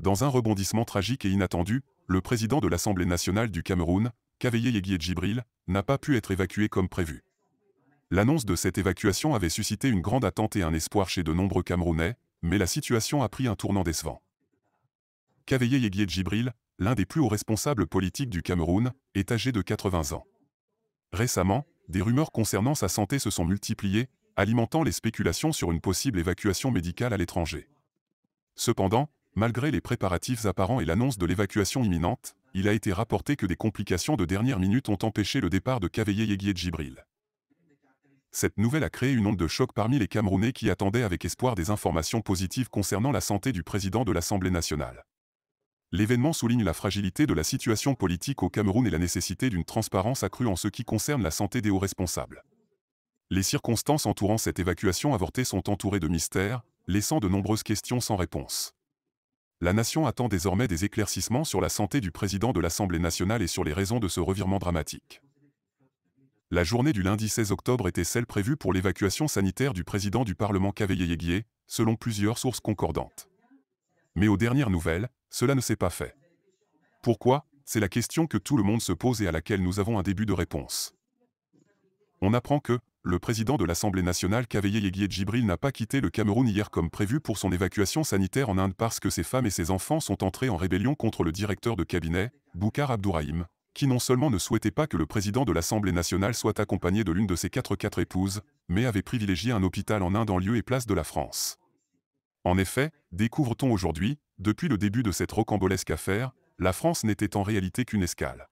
dans un rebondissement tragique et inattendu, le président de l'Assemblée nationale du Cameroun, Kaveye Yegye Djibril, n'a pas pu être évacué comme prévu. L'annonce de cette évacuation avait suscité une grande attente et un espoir chez de nombreux Camerounais, mais la situation a pris un tournant décevant. Kaveye Yegye Djibril, l'un des plus hauts responsables politiques du Cameroun, est âgé de 80 ans. Récemment, des rumeurs concernant sa santé se sont multipliées, alimentant les spéculations sur une possible évacuation médicale à l'étranger. Cependant, malgré les préparatifs apparents et l'annonce de l'évacuation imminente, il a été rapporté que des complications de dernière minute ont empêché le départ de Kaveye Yegye Djibril. Cette nouvelle a créé une onde de choc parmi les Camerounais qui attendaient avec espoir des informations positives concernant la santé du président de l'Assemblée nationale. L'événement souligne la fragilité de la situation politique au Cameroun et la nécessité d'une transparence accrue en ce qui concerne la santé des hauts responsables. Les circonstances entourant cette évacuation avortée sont entourées de mystères, laissant de nombreuses questions sans réponse. La nation attend désormais des éclaircissements sur la santé du président de l'Assemblée nationale et sur les raisons de ce revirement dramatique. La journée du lundi 16 octobre était celle prévue pour l'évacuation sanitaire du président du Parlement Yeguié, selon plusieurs sources concordantes. Mais aux dernières nouvelles, cela ne s'est pas fait. Pourquoi? C'est la question que tout le monde se pose et à laquelle nous avons un début de réponse. On apprend que, le président de l'Assemblée nationale Kaveye Yeguié Djibril n'a pas quitté le Cameroun hier comme prévu pour son évacuation sanitaire en Inde parce que ses femmes et ses enfants sont entrés en rébellion contre le directeur de cabinet, Boukar Abdourahim, qui non seulement ne souhaitait pas que le président de l'Assemblée nationale soit accompagné de l'une de ses quatre quatre épouses, mais avait privilégié un hôpital en Inde en lieu et place de la France. En effet, découvre-t-on aujourd'hui, depuis le début de cette rocambolesque affaire, la France n'était en réalité qu'une escale.